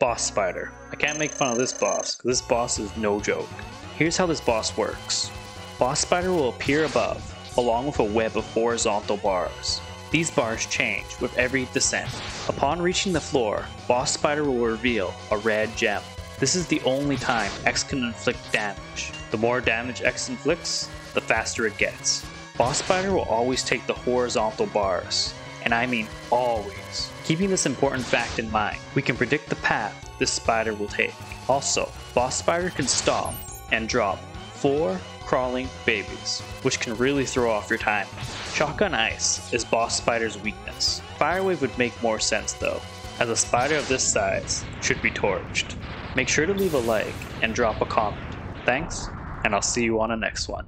Bospider. I can't make fun of this boss, this boss is no joke. Here's how this boss works. Bospider will appear above, along with a web of horizontal bars. These bars change with every descent. Upon reaching the floor, Bospider will reveal a red gem. This is the only time X can inflict damage. The more damage X inflicts, the faster it gets. Bospider will always take the horizontal bars, and I mean always. Keeping this important fact in mind, we can predict the path this spider will take. Also, Bospider can stop and drop four crawling babies, which can really throw off your time. Shotgun Ice is Bospider's weakness. Fire Wave would make more sense though, as a spider of this size should be torched. Make sure to leave a like and drop a comment. Thanks, and I'll see you on the next one.